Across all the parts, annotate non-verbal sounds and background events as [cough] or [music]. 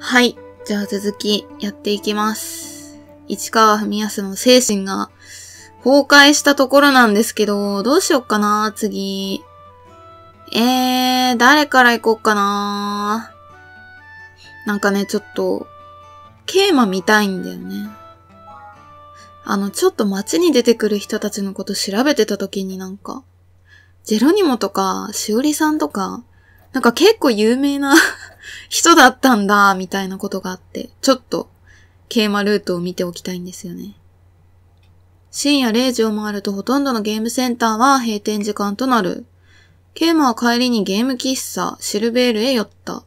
はい。じゃあ続きやっていきます。市川文康の精神が崩壊したところなんですけど、どうしよっかな、次。えー、誰から行こうかな。なんかね、ちょっと、ケーマ見たいんだよね。あの、ちょっと街に出てくる人たちのこと調べてた時になんか、ジェロニモとか、しおりさんとか、なんか結構有名な [laughs] 人だったんだ、みたいなことがあって、ちょっと、ケーマルートを見ておきたいんですよね。深夜0時を回るとほとんどのゲームセンターは閉店時間となる。ケーマは帰りにゲーム喫茶、シルベールへ寄った。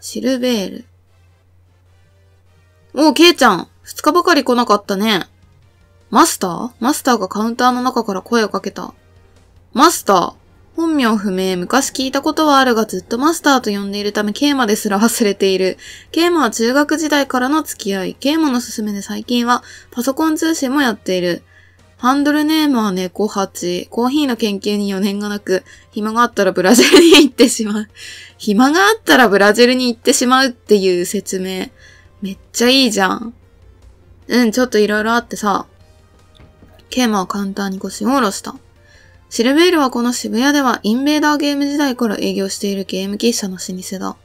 シルベール。おう、ケイちゃん。二日ばかり来なかったね。マスター？マスターがカウンターの中から声をかけた。マスター。本名不明、昔聞いたことはあるがずっとマスターと呼んでいるため、ケイマですら忘れている。ケイマは中学時代からの付き合い。ケイマの勧めで最近はパソコン通信もやっている。ハンドルネームは猫八。コーヒーの研究に余念がなく、暇があったらブラジルに行ってしまう。暇があったらブラジルに行ってしまうっていう説明。めっちゃいいじゃん。うん、ちょっといろいろあってさ。ケイマはカウンターに腰を下ろした。シルベールはこの渋谷ではインベーダーゲーム時代から営業しているゲーム喫茶の老舗だ。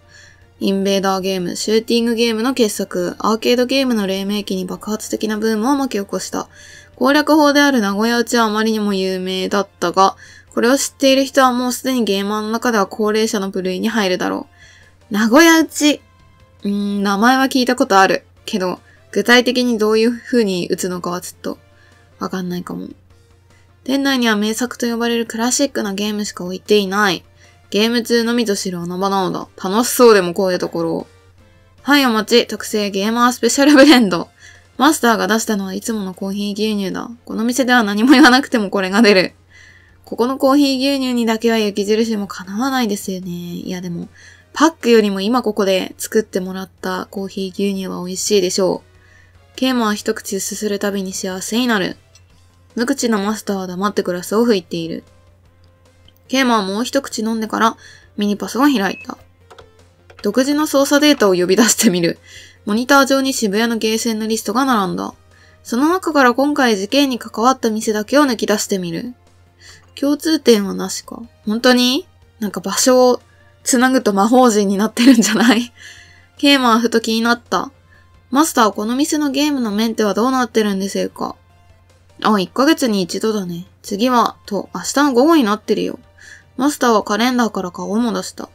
インベーダーゲーム、シューティングゲームの傑作、アーケードゲームの黎明期に爆発的なブームを巻き起こした。攻略法である名古屋打ちはあまりにも有名だったが、これを知っている人はもうすでにゲーマーの中では高齢者の部類に入るだろう。名古屋打ち。うーん、名前は聞いたことある。けど、具体的にどういう風に打つのかはちょっと、わかんないかも。店内には名作と呼ばれるクラシックなゲームしか置いていない。ゲーム通のみぞ知る穴場なのだ。楽しそうでもこういうところ。はい、お待ち。特製ゲーマースペシャルブレンド。マスターが出したのはいつものコーヒー牛乳だ。この店では何も言わなくてもこれが出る。ここのコーヒー牛乳にだけは雪印も叶わないですよね。いやでも、パックよりも今ここで作ってもらったコーヒー牛乳は美味しいでしょう。ケイマは一口すするたびに幸せになる。無口なマスターは黙ってグラスを拭いている。ケイマはもう一口飲んでからミニパスを開いた。独自の操作データを呼び出してみる。モニター上に渋谷のゲーセンのリストが並んだ。その中から今回事件に関わった店だけを抜き出してみる。共通点はなしか。本当に？なんか場所をつなぐと魔法陣になってるんじゃない？[laughs] ケイマはふと気になった。マスターこの店のゲームのメンテはどうなってるんでしょうか？あ、1ヶ月に一度だね。次は、と、明日の午後になってるよ。マスターはカレンダーから顔を出した。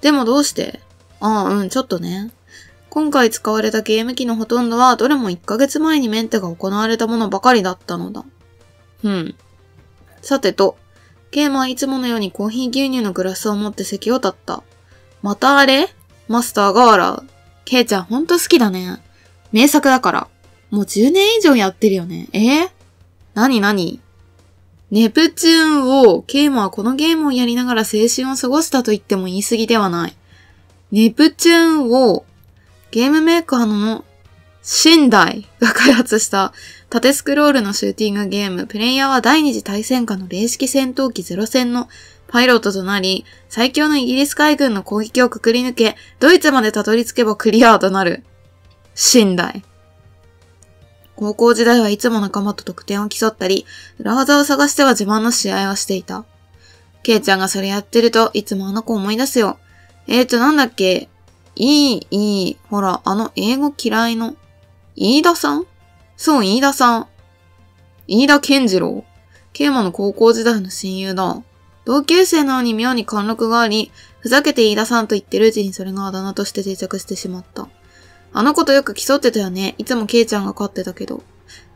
でもどうして？ああ、うん、ちょっとね。今回使われたゲーム機のほとんどは、どれも1ヶ月前にメンテが行われたものばかりだったのだ。うん。さてと、ケイマはいつものようにコーヒー牛乳のグラスを持って席を立った。またあれ？マスターが笑う。ケイちゃんほんと好きだね。名作だから。もう10年以上やってるよね。えー、なになにネプチューンを、ケイマはこのゲームをやりながら青春を過ごしたと言っても言い過ぎではない。ネプチューンを、ゲームメーカーのシンダイが開発した縦スクロールのシューティングゲーム、プレイヤーは第二次大戦下の零式戦闘機ゼロ戦のパイロットとなり、最強のイギリス海軍の攻撃をくくり抜け、ドイツまでたどり着けばクリアとなる。信頼。高校時代はいつも仲間と得点を競ったり、裏技を探しては自慢の試合をしていた。ケイちゃんがそれやってると、いつもあの子思い出すよ。えーと、なんだっけ？いい、いい。ほら、あの英語嫌いの。飯田さん？そう、飯田さん。飯田健次郎。ケイマの高校時代の親友だ。同級生なのに妙に貫禄があり、ふざけて飯田さんと言ってるうちにそれがあだ名として定着してしまった。あの子とよく競ってたよね。いつもケイちゃんが勝ってたけど。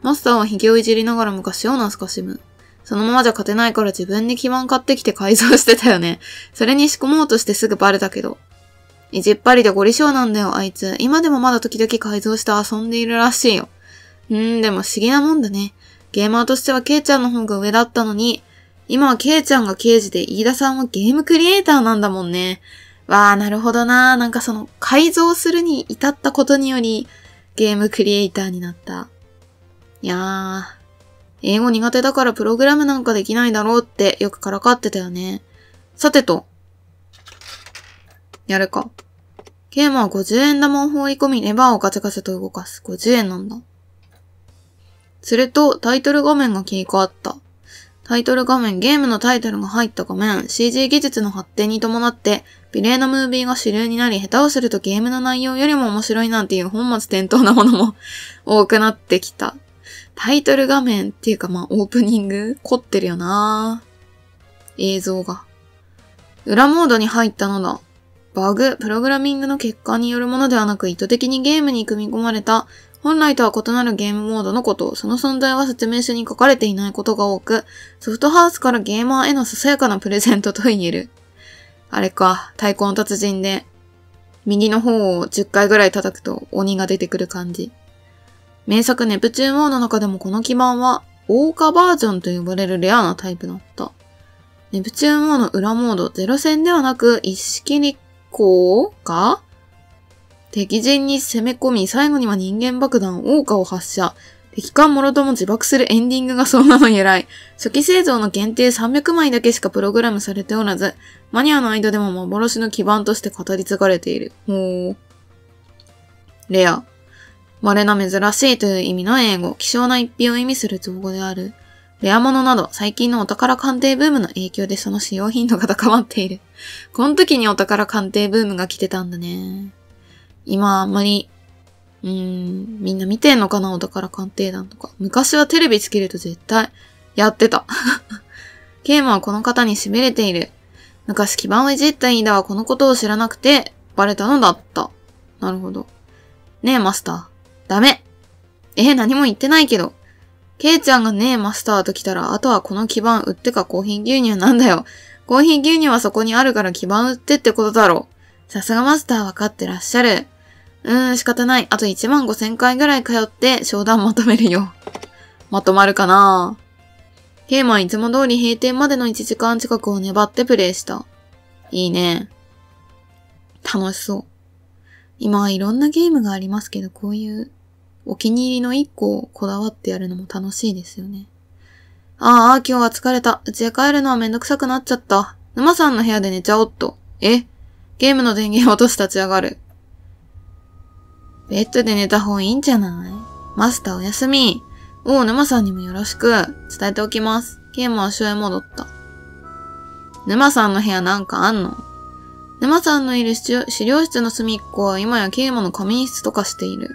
マスターは髭をいじりながら昔を懐かしむ。そのままじゃ勝てないから自分で基盤買ってきて改造してたよね。それに仕込もうとしてすぐバレたけど。意地っ張りでゴリ性なんだよ、あいつ。今でもまだ時々改造して遊んでいるらしいよ。うーん、でも不思議なもんだね。ゲーマーとしてはケイちゃんの方が上だったのに、今はケイちゃんが刑事で飯田さんはゲームクリエイターなんだもんね。わあ、なるほどな。なんかその改造するに至ったことによりゲームクリエイターになった。いやー、英語苦手だからプログラムなんかできないだろうってよくからかってたよね。さてと。やるか。ケーマは50円玉を放り込み、レバーをガチャガチャと動かす。50円なんだ。すると、タイトル画面が切り替わった。タイトル画面、ゲームのタイトルが入った画面、CG 技術の発展に伴って、美麗なムービーが主流になり、下手をするとゲームの内容よりも面白いなんていう本末転倒なものも [laughs] 多くなってきた。タイトル画面っていうかまあオープニング凝ってるよな映像が。裏モードに入ったのだ。バグ、プログラミングの結果によるものではなく意図的にゲームに組み込まれた本来とは異なるゲームモードのこと、その存在は説明書に書かれていないことが多く、ソフトハウスからゲーマーへのささやかなプレゼントと言える。あれか、太鼓の達人で、右の方を10回ぐらい叩くと鬼が出てくる感じ。名作ネプチューン王の中でもこの基盤は、オーカバージョンと呼ばれるレアなタイプだった。ネプチューン王の裏モード、ゼロ戦ではなく、一式立候が敵陣に攻め込み、最後には人間爆弾、王家を発射。敵艦もろとも自爆するエンディングがその名の由来。初期製造の限定300枚だけしかプログラムされておらず、マニアの間でも幻の基盤として語り継がれている。ほー。レア。稀な珍しいという意味の英語、希少な一品を意味する造語である。レア物など、最近のお宝鑑定ブームの影響でその使用頻度が高まっている。この時にお宝鑑定ブームが来てたんだね。今あんまり、うーん、みんな見てんのかなお宝鑑定団とか。昔はテレビつけると絶対やってた。[laughs] ケーマはこの方に痺れている。昔基盤をいじったイーダはこのことを知らなくてバレたのだった。なるほど。ねえマスター。ダメ。え何も言ってないけど。ケイちゃんがねえマスターと来たら、あとはこの基盤売ってかコーヒー牛乳なんだよ。コーヒー牛乳はそこにあるから基盤売ってってことだろう。さすがマスターわかってらっしゃる。うーん、仕方ない。あと1万5千回ぐらい通って商談まとめるよ。[laughs] まとまるかなケイマンいつも通り閉店までの1時間近くを粘ってプレイした。いいね。楽しそう。今はいろんなゲームがありますけど、こういうお気に入りの1個をこだわってやるのも楽しいですよね。ああ、今日は疲れた。家へ帰るのはめんどくさくなっちゃった。沼さんの部屋で寝ちゃおっと。え？ゲームの電源落とし立ち上がる。ベッドで寝た方がいいんじゃない？マスターおやすみ。おう、沼さんにもよろしく。伝えておきます。ゲームは所へ戻った。沼さんの部屋なんかあんの？沼さんのいる資料室の隅っこは今やケイマの仮眠室とかしている。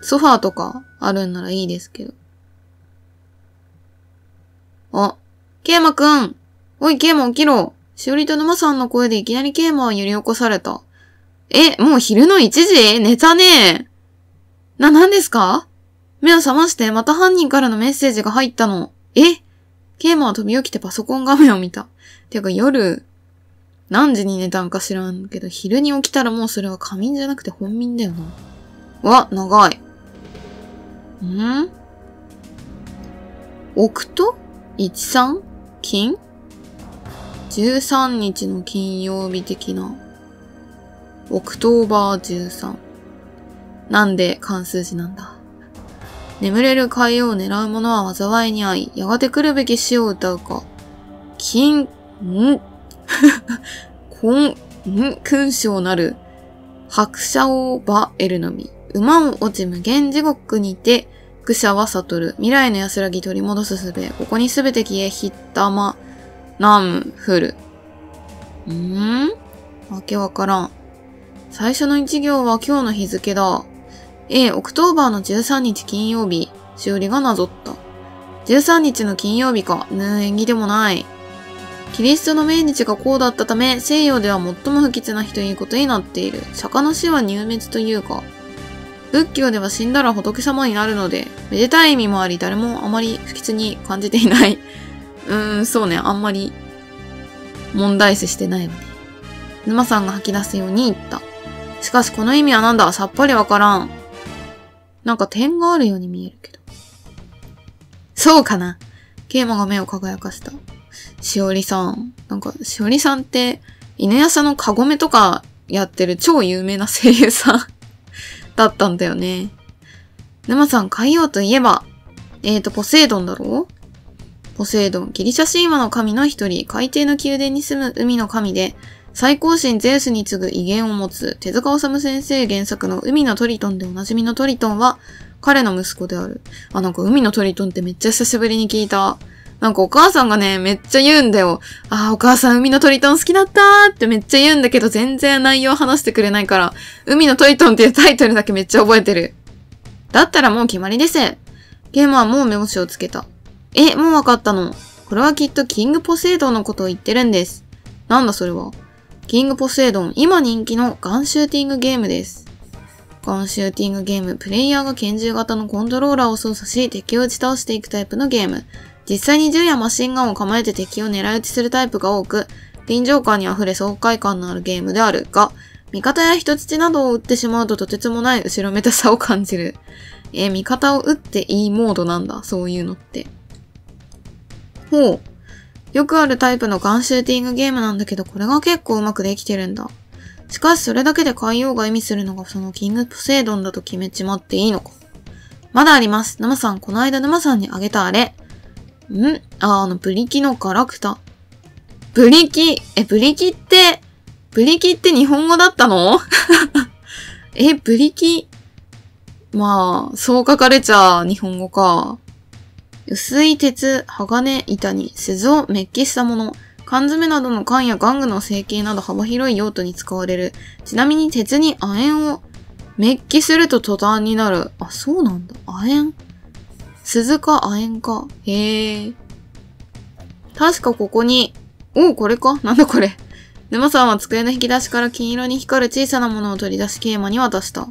ソファーとかあるんならいいですけど。あ、ケイマくんおい、ケイマ起きろしおりと沼さんの声でいきなりケーマは揺り起こされた。え、もう昼の1時？寝たねえな、何ですか？目を覚ましてまた犯人からのメッセージが入ったの。え？ケーマは飛び起きてパソコン画面を見た。てか夜、何時に寝たんか知らんけど、昼に起きたらもうそれは仮眠じゃなくて本眠だよな。わ、長い。ん？置くと ?13? 金？13日の金曜日的な、オクトーバー13。なんで関数字なんだ？眠れる海を狙う者は災いに遭い、やがて来るべき死を歌うか。金、ん [laughs] こん、ん勲章なる。白者をば得るのみ。馬を落ち無限地獄にて、愚者は悟る。未来の安らぎ取り戻すすべ。ここにすべて消え、ひったま、ナムフル。ん？わけわからん。最初の一行は今日の日付だ。え、 October の13日金曜日。しおりがなぞった。13日の金曜日か。ぬー、縁起でもない。キリストの命日がこうだったため、西洋では最も不吉な日ということになっている。釈迦の死は入滅というか。仏教では死んだら仏様になるので、めでたい意味もあり、誰もあまり不吉に感じていない。うーん、そうね、あんまり問題視してないわね。沼さんが吐き出すように言った。しかしこの意味はなんだ？さっぱりわからん。なんか点があるように見えるけど。そうかなケイマが目を輝かした。しおりさん。なんか、しおりさんって、犬屋さんのカゴメとかやってる超有名な声優さん [laughs] だったんだよね。沼さん、海洋といえば、えーと、ポセイドンだろ？ポセイドン、ギリシャ神話の神の一人、海底の宮殿に住む海の神で、最高神ゼウスに次ぐ威厳を持つ手塚治虫先生原作の海のトリトンでおなじみのトリトンは彼の息子である。あ、なんか海のトリトンってめっちゃ久しぶりに聞いた。なんかお母さんがね、めっちゃ言うんだよ。あ、お母さん海のトリトン好きだったーってめっちゃ言うんだけど全然内容話してくれないから、海のトリトンっていうタイトルだけめっちゃ覚えてる。だったらもう決まりです。ゲームはもう目星をつけた。え、もうわかったの。これはきっとキングポセイドンのことを言ってるんです。なんだそれは。キングポセイドン、今人気のガンシューティングゲームです。ガンシューティングゲーム、プレイヤーが拳銃型のコントローラーを操作し、敵を打ち倒していくタイプのゲーム。実際に銃やマシンガンを構えて敵を狙い撃ちするタイプが多く、臨場感に溢れ爽快感のあるゲームであるが、味方や人質などを撃ってしまうととてつもない後ろめたさを感じる。え味方を撃っていいモードなんだ、そういうのって。ほう。よくあるタイプのガンシューティングゲームなんだけど、これが結構うまくできてるんだ。しかしそれだけで海洋が意味するのがそのキングポセイドンだと決めちまっていいのか。まだあります。沼さん、この間沼さんにあげたあれ。ん？あ、あの、ブリキのガラクタ。ブリキ、え、ブリキって、ブリキって日本語だったの？[laughs] え、ブリキ、まあ、そう書かれちゃ日本語か。薄い鉄、鋼、板に鈴をメッキしたもの。缶詰などの缶や玩具の成形など幅広い用途に使われる。ちなみに鉄に亜鉛をメッキすると途端になる。あ、そうなんだ。亜鉛？鈴か亜鉛か。へえ。確かここに、おう、これか？なんだこれ。沼さんは机の引き出しから金色に光る小さなものを取り出しケーマに渡した。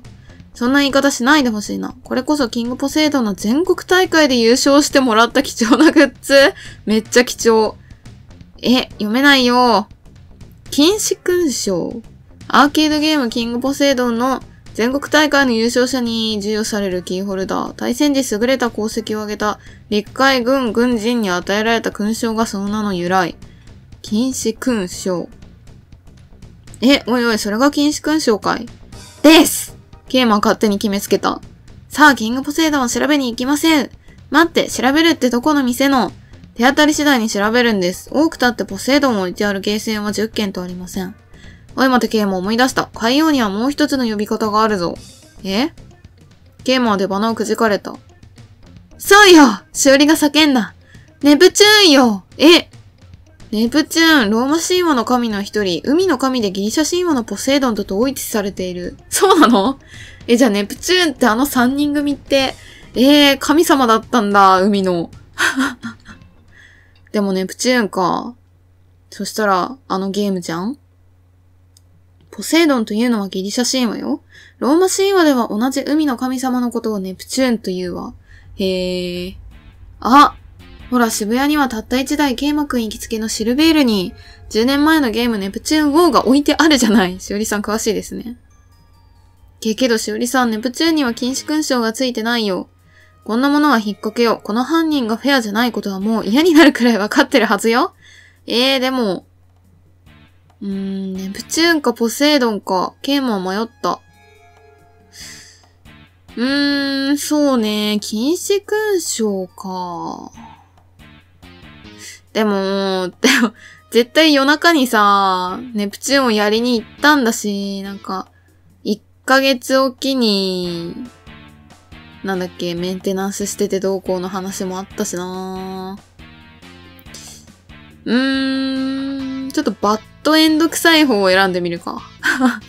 そんな言い方しないでほしいな。これこそキングポセイドンの全国大会で優勝してもらった貴重なグッズ。めっちゃ貴重。え、読めないよ。禁止勲章。アーケードゲームキングポセイドンの全国大会の優勝者に授与されるキーホルダー。対戦時優れた功績を挙げた陸海軍軍人に与えられた勲章がその名の由来。禁止勲章。え、おいおい、それが禁止勲章かいですケイマ勝手に決めつけた。さあ、キングポセイドンを調べに行きません。待って、調べるってどこの店の？手当たり次第に調べるんです。多くたってポセイドンを置いてあるゲーセンは10件とありません。おい待て、ケイマ思い出した。海洋にはもう一つの呼び方があるぞ。え？ケイマは出花をくじかれた。そうよしおりが叫んだ。ネプチューンよえ？ネプチューン、ローマ神話の神の一人、海の神でギリシャ神話のポセイドンと統一されている。そうなの？え、じゃあネプチューンってあの三人組って、えー、神様だったんだ、海の。[laughs] でもネプチューンか。そしたら、あのゲームじゃん？ポセイドンというのはギリシャ神話よ。ローマ神話では同じ海の神様のことをネプチューンというわ。へえ。あほら、渋谷にはたった一台ケイマくん行きつけのシルベールに、10年前のゲームネプチューンウォーが置いてあるじゃない。しおりさん詳しいですね。け、けどしおりさん、ネプチューンには禁止勲章がついてないよ。こんなものは引っ掛けよう。この犯人がフェアじゃないことはもう嫌になるくらいわかってるはずよ。ええー、でも、うーん、ネプチューンかポセイドンか、ケイマは迷った。うーん、そうね、禁止勲章か。でも、でも、[laughs] 絶対夜中にさ、ネプチューンをやりに行ったんだし、なんか、1ヶ月おきに、なんだっけ、メンテナンスしててどうこうの話もあったしなうーん、ちょっとバッドエンド臭い方を選んでみるか。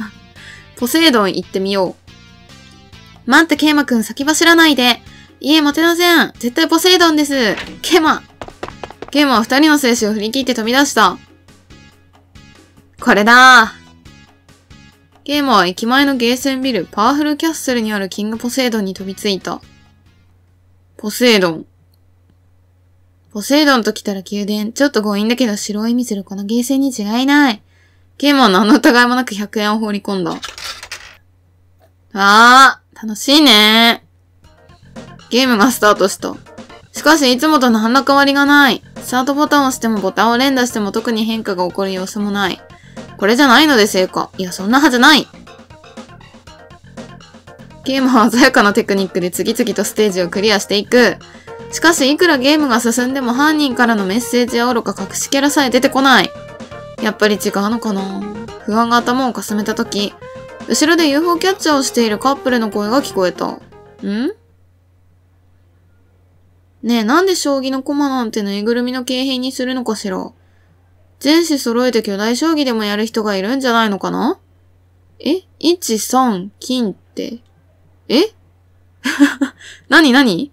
[laughs] ポセイドン行ってみよう。待って、ケイマくん先走らないで。いえ、待てません。絶対ポセイドンです。ケイマゲームは二人の精子を振り切って飛び出した。これだゲームは駅前のゲーセンビル、パワフルキャッスルにあるキングポセイドンに飛びついた。ポセイドン。ポセイドンと来たら宮殿。ちょっと強引だけど城を意味するこのゲーセンに違いない。ゲームは何の疑いもなく100円を放り込んだ。あー、楽しいねゲームがスタートした。しかし、いつもと何ら変わりがない。スタートボタンを押してもボタンを連打しても特に変化が起こる様子もない。これじゃないので成果。いや、そんなはずない。ゲームは鮮やかなテクニックで次々とステージをクリアしていく。しかし、いくらゲームが進んでも犯人からのメッセージや愚か隠しキャラさえ出てこない。やっぱり違うのかな不安が頭をかすめたとき、後ろで UFO キャッチャーをしているカップルの声が聞こえた。ん？ねえ、なんで将棋の駒なんてぬいぐるみの景品にするのかしら？全種揃えて巨大将棋でもやる人がいるんじゃないのかな？え ?1、3、金って。え？なになに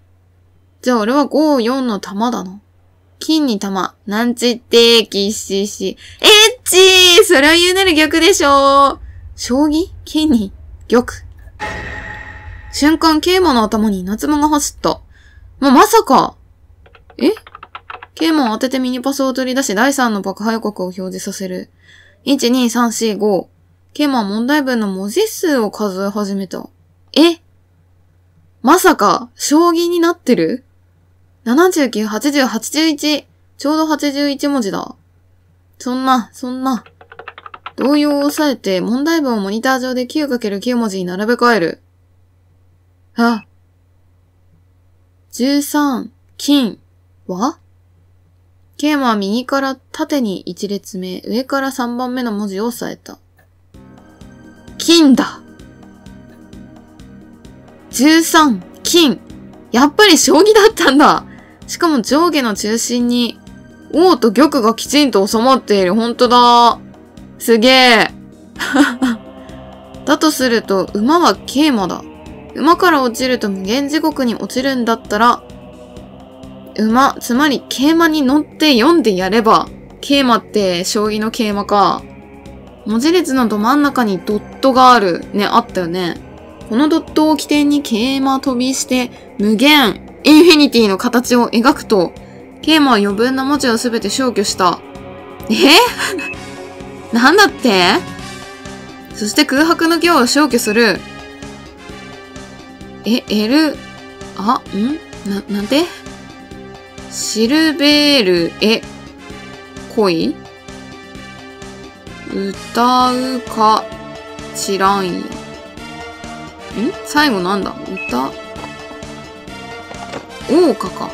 じゃあ俺は5、4の玉だな。金に玉。なんちって、きっしし。えっちーそれは言うなる逆でしょ将棋？金に玉。瞬間、桂馬の頭に稲妻が走った。ま、まさかえ？桂馬を当ててミニパスを取り出し、第3の爆破予告を表示させる。1、2、3、4、5。桂馬は問題文の文字数を数え始めた。え？まさか、将棋になってる ?79、80、81。ちょうど81文字だ。そんな、そんな。動揺を抑えて問題文をモニター上で 9×9 文字に並べ替える。あ。13、金は？ケイマは右から縦に1列目、上から3番目の文字を押さえた。金だ !13、金やっぱり将棋だったんだしかも上下の中心に、王と玉がきちんと収まっている。ほんとだ。すげえ。[laughs] だとすると、馬は桂馬だ。馬から落ちると無限地獄に落ちるんだったら、馬、つまり桂馬に乗って読んでやれば、桂馬って将棋の桂馬か。文字列のど真ん中にドットがある。ね、あったよね。このドットを起点に桂馬飛びして、無限、インフィニティの形を描くと、桂馬は余分な文字をすべて消去した。え？[laughs] なんだって？そして空白の行を消去する。え、L、あ、ん？な、なんてシルベール、え、恋？歌うか、知らんよ。ん最後なんだ？歌？王歌か。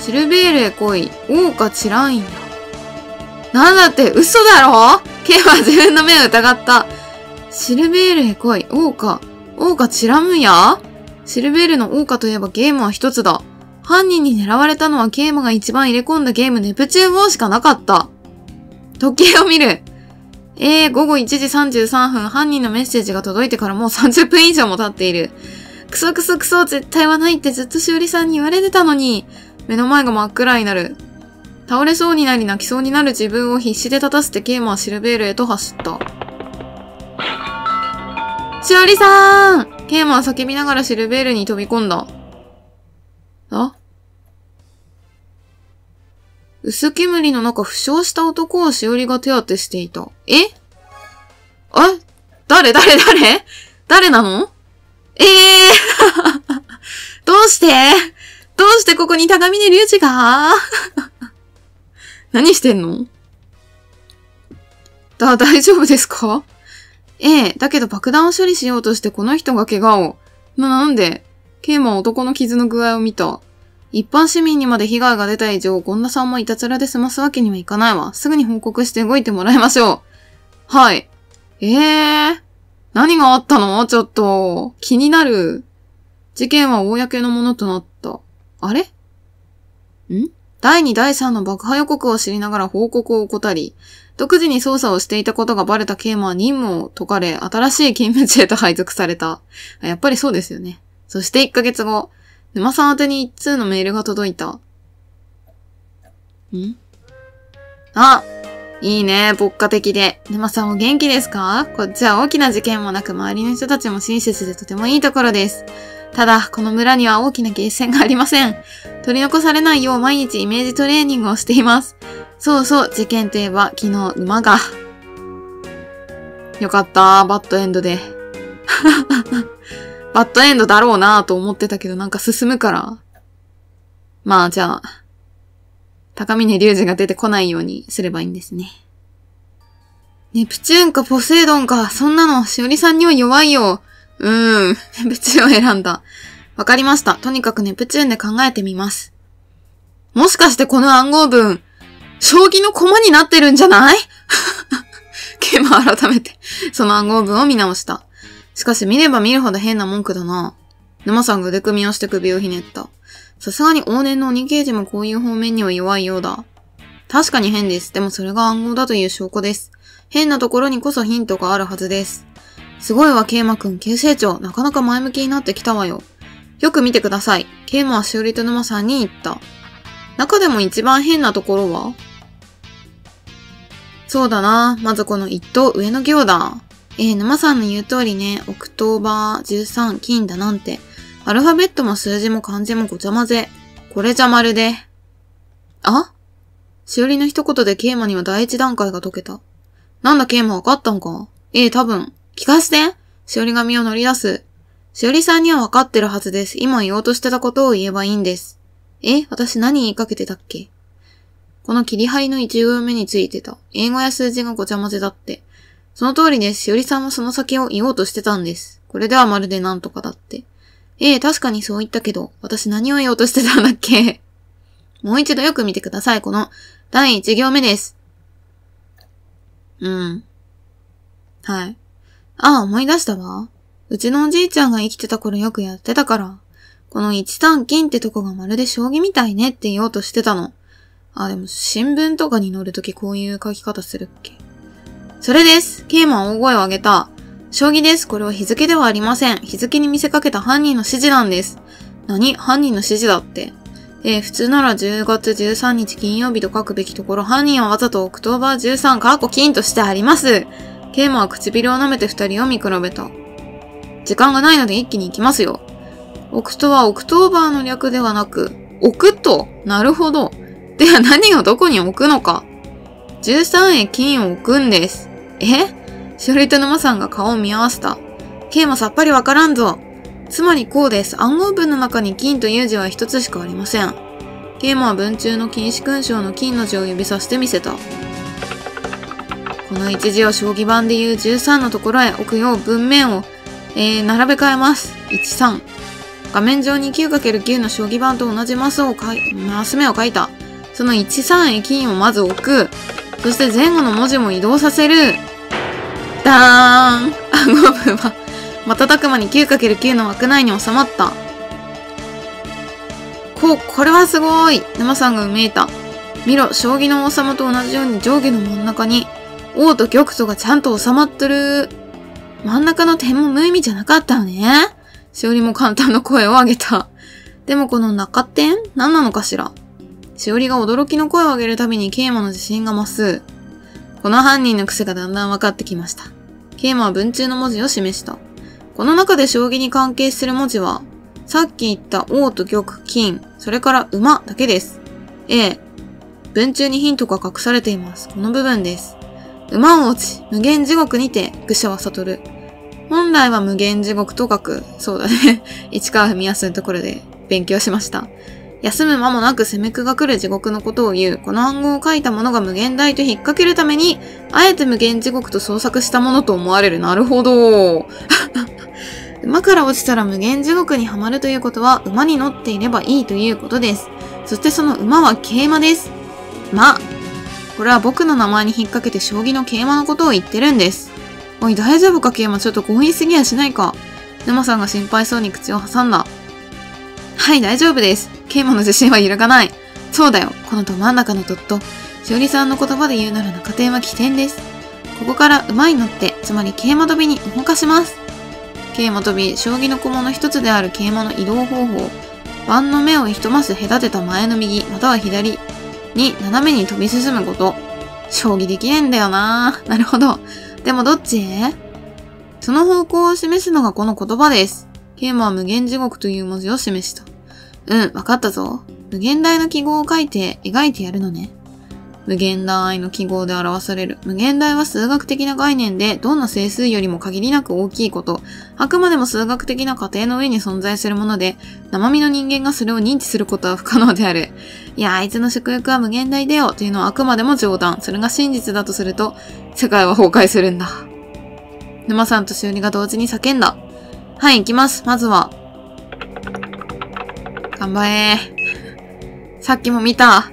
シルベールへ恋、王歌知らんよ。なんだって？嘘だろ？ケイは自分の目を疑った。シルベールへ来い、王歌。王歌チラムや？シルベールの王歌といえばゲームは一つだ。犯人に狙われたのはケイマが一番入れ込んだゲームネプチューン号しかなかった。時計を見る。えー、午後1時33分、犯人のメッセージが届いてからもう30分以上も経っている。クソクソクソ、絶対はないってずっとしおりさんに言われてたのに、目の前が真っ暗になる。倒れそうになり泣きそうになる自分を必死で立たせてケイマはシルベールへと走った。しおりさーんケイマは叫びながらシルベールに飛び込んだ。あ？薄煙の中負傷した男をしおりが手当てしていた。え？え誰？誰？誰？誰なの？ええー、[laughs] どうして？どうしてここに高峰隆二が？[laughs] 何してんの？だ、大丈夫ですか？ええ、だけど爆弾を処理しようとしてこの人が怪我を。な、なんで？ケイマは男の傷の具合を見た。一般市民にまで被害が出た以上、権田さんもいたずらで済ますわけにはいかないわ。すぐに報告して動いてもらいましょう。はい。ええ？ー、何があったの？ちょっと。気になる。事件は公のものとなった。あれ？ん？第2、第3の爆破予告を知りながら報告を怠り、独自に捜査をしていたことがバレたケイマは任務を解かれ、新しい勤務地へと配属された。やっぱりそうですよね。そして1ヶ月後、沼さん宛に一通のメールが届いた。ん？あいいね、牧歌的で。沼さんお元気ですか？こっちは大きな事件もなく、周りの人たちも親切でとてもいいところです。ただ、この村には大きなゲーセンがありません。取り残されないよう毎日イメージトレーニングをしています。そうそう、事件といえば昨日馬が。よかった、バッドエンドで。[laughs] バッドエンドだろうなと思ってたけどなんか進むから。まあじゃあ、高峰隆二が出てこないようにすればいいんですね。ネプチューンかポセイドンか、そんなの、しおりさんには弱いよ。うーん、ネ [laughs] プチューンを選んだ。わかりました。とにかくネプチューンで考えてみます。もしかしてこの暗号文、将棋の駒になってるんじゃない？[laughs] ケマ改めて、その暗号文を見直した。しかし見れば見るほど変な文句だな。沼さんが腕組みをして首をひねった。さすがに往年の鬼刑事もこういう方面には弱いようだ。確かに変です。でもそれが暗号だという証拠です。変なところにこそヒントがあるはずです。すごいわ、ケイマくん、急成長。なかなか前向きになってきたわよ。よく見てください。ケイマはしおりと沼さんに言った。中でも一番変なところは？そうだな。まずこの一等上の行だ。えー、沼さんの言う通りね、 October 13金だなんて。アルファベットも数字も漢字もごちゃ混ぜ。これじゃまるで。あ？しおりの一言でケイマには第一段階が解けた。なんだケイマわかったんか？ええ、多分。聞かせてしおりが身を乗り出す。しおりさんにはわかってるはずです。今言おうとしてたことを言えばいいんです。え？私何言いかけてたっけ？この切り張りの一行目についてた。英語や数字がごちゃ混ぜだって。その通りです。しおりさんはその先を言おうとしてたんです。これではまるでなんとかだって。ええ、確かにそう言ったけど、私何を言おうとしてたんだっけ？[laughs] もう一度よく見てください。この第一行目です。うん。はい。ああ、思い出したわ。うちのおじいちゃんが生きてた頃よくやってたから。この一三金ってとこがまるで将棋みたいねって言おうとしてたの。あ、でも新聞とかに載るときこういう書き方するっけ？それです。ケイマは大声を上げた。将棋です。これは日付ではありません。日付に見せかけた犯人の指示なんです。何？犯人の指示だって。え、普通なら10月13日金曜日と書くべきところ、犯人はわざと October 13カッコ金としてあります。ケイマは唇を舐めて二人を見比べた。時間がないので一気に行きますよ。Oct は October の略ではなく、置くと。なるほど。では何をどこに置くのか。13へ金を置くんです。え？しおりと沼さんが顔を見合わせた。ケイもさっぱりわからんぞ。つまりこうです。暗号文の中に金という字は一つしかありません。ケイマは文中の金糸勲章の金の字を指さしてみせた。この一字を将棋盤でいう13のところへ置くよう文面を、えー、並べ替えます。13。画面上に 9×9 の将棋盤と同じマスを書い、マス目を書いた。その13へ金をまず置く。そして前後の文字も移動させる。ダーン暗号文は、瞬く間に 9×9 の枠内に収まった。こう、これはすごい沼さんがうめいた。見ろ、将棋の王様と同じように上下の真ん中に、王と玉とがちゃんと収まってる。真ん中の点も無意味じゃなかったわね。しおりも簡単な声を上げた。でもこの中点？何なのかしら？しおりが驚きの声を上げるたびにケイマの自信が増す。この犯人の癖がだんだん分かってきました。ケイマは文中の文字を示した。この中で将棋に関係する文字は、さっき言った王と玉、金、それから馬だけです。A、文中にヒントが隠されています。この部分です。馬を落ち、無限地獄にて、愚者は悟る。本来は無限地獄と書く。そうだね。[laughs] 市川文康のところで勉強しました。休む間もなく攻めくが来る地獄のことを言う。この暗号を書いたものが無限大と引っ掛けるために、あえて無限地獄と創作したものと思われる。なるほど。[laughs] 馬から落ちたら無限地獄にはまるということは、馬に乗っていればいいということです。そしてその馬は桂馬です。ま、これは僕の名前に引っ掛けて将棋の桂馬のことを言ってるんです。おい、大丈夫か桂馬ちょっと強引すぎやしないか。沼さんが心配そうに口を挟んだ。はい、大丈夫です。ケイモの自信は揺るがない。そうだよ。このど真ん中のドット。しおりさんの言葉で言うなら中点は起点です。ここから馬に乗って、つまり桂馬飛びに動かします。桂馬飛び、将棋の駒の一つである桂馬の移動方法。盤の目を一マス隔てた前の右、または左に斜めに飛び進むこと。将棋できねえんだよななるほど。でもどっち？へその方向を示すのがこの言葉です。桂馬は無限地獄という文字を示した。うん、わかったぞ。無限大の記号を書いて描いてやるのね。無限大の記号で表される。無限大は数学的な概念で、どんな整数よりも限りなく大きいこと。あくまでも数学的な過程の上に存在するもので、生身の人間がそれを認知することは不可能である。いや、あいつの食欲は無限大だよというのはあくまでも冗談。それが真実だとすると、世界は崩壊するんだ。沼さんとしおりが同時に叫んだ。はい、行きます。まずは、頑張れさっきも見た。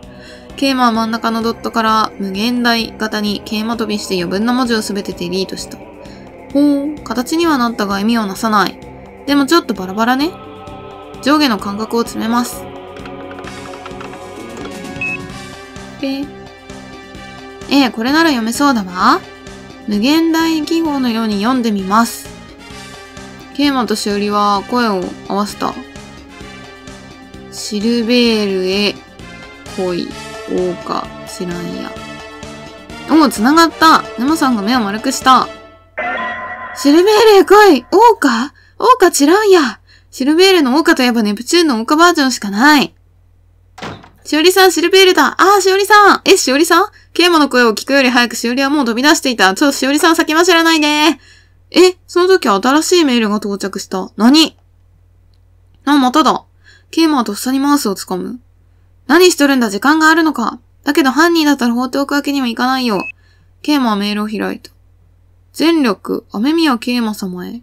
[laughs] ケイマは真ん中のドットから無限大型に桂馬飛びして余分な文字をすべてデリートした。ほう、形にはなったが意味をなさない。でもちょっとバラバラね。上下の間隔を詰めます。ぺええ、これなら読めそうだわ。無限大記号のように読んでみます。ケイマとしおりは声を合わせた。シルベールへ恋、大か、知らんや。おお、繋がったネモさんが目を丸くした。シルベールへ来い王か？王か知らんやシルベールの王かといえばネプチューンの王かバージョンしかない。しおりさん、シルベールだああ、しおりさんえ、しおりさん？ケイモの声を聞くより早くしおりはもう飛び出していた。ちょしおりさん先走らないでえ、その時新しいメールが到着した。何？あ、まただ。ケイモはとっさにマウスを掴む。何しとるんだ時間があるのかだけど犯人だったら放っておくわけにはいかないよ。ケイマはメールを開いた。全力、雨宮ケイマ様へ。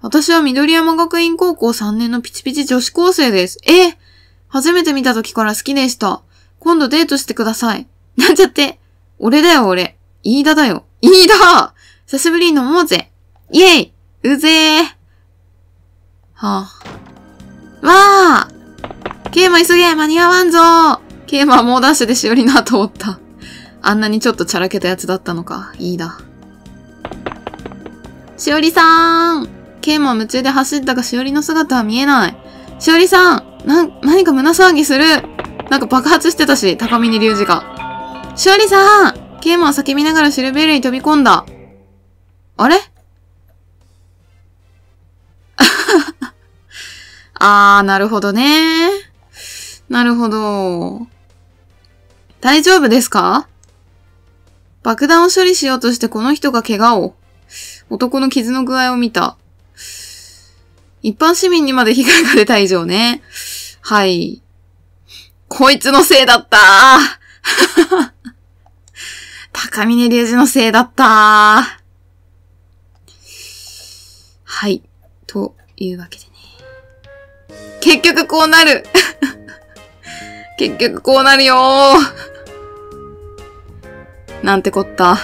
私は緑山学院高校3年のピチピチ女子高生です。え？初めて見た時から好きでした。今度デートしてください。なんちゃって。俺だよ、俺。飯田だよ。飯田久しぶりに飲もうぜ。イェイうぜー。はあ。わあケイマ急げ間に合わんぞケイマは猛ダッシュでしおりなと思った。あんなにちょっとチャラけたやつだったのか。いいだ。しおりさーんケイマは夢中で走ったがしおりの姿は見えない。しおりさんな、何か胸騒ぎするなんか爆発してたし、高峰隆二が。しおりさんケイマは叫びながらシルベールに飛び込んだ。あれ？あー、なるほどね。なるほど。大丈夫ですか？爆弾を処理しようとしてこの人が怪我を。男の傷の具合を見た。一般市民にまで被害が出た以上ね。はい。こいつのせいだった [laughs] 高峰隆二のせいだったはい。というわけでね。結局こうなる [laughs] 結局こうなるよなんてこった。